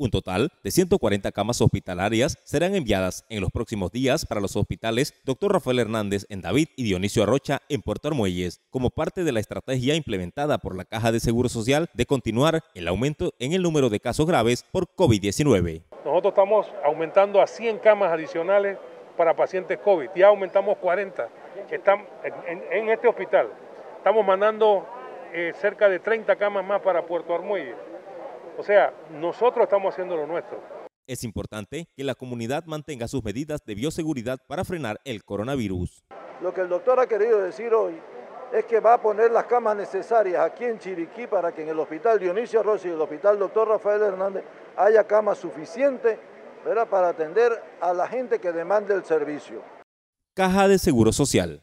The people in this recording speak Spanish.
Un total de 140 camas hospitalarias serán enviadas en los próximos días para los hospitales Dr. Rafael Hernández en David y Dionisio Arrocha en Puerto Armuelles, como parte de la estrategia implementada por la Caja de Seguro Social de continuar el aumento en el número de casos graves por COVID-19. Nosotros estamos aumentando a 100 camas adicionales para pacientes COVID. Ya aumentamos 40 que están en, este hospital. Estamos mandando eh, cerca de 30 camas más para Puerto Armuelles. O sea, nosotros estamos haciendo lo nuestro. Es importante que la comunidad mantenga sus medidas de bioseguridad para frenar el coronavirus. Lo que el doctor ha querido decir hoy es que va a poner las camas necesarias aquí en Chiriquí para que en el hospital Dionisio Rossi y el hospital doctor Rafael Hernández haya camas suficientes para atender a la gente que demande el servicio. Caja de Seguro Social